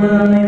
Amen.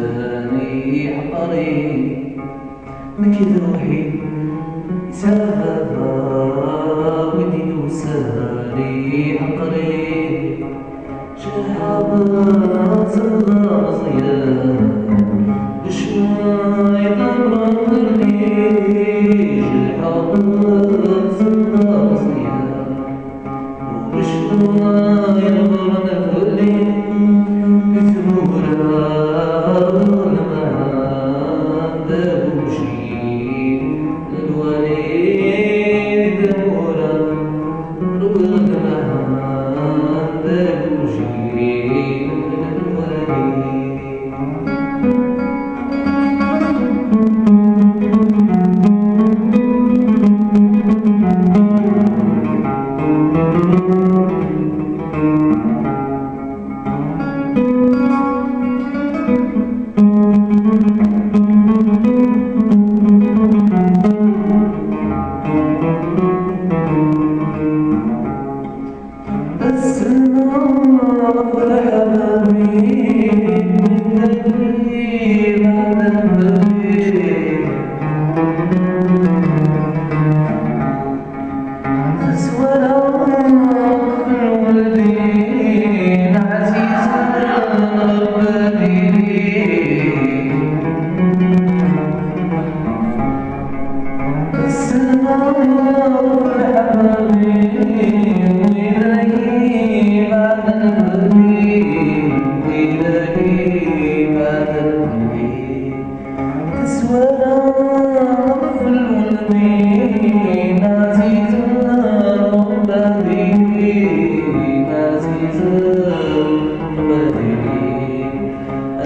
سامي قريب مكذوحي سهر ودي وسهري قريب شهر صغار صيام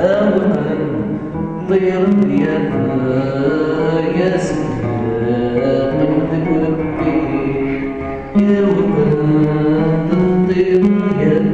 هواي طير يا يا سلاح من تبكي يا وطن تطير يا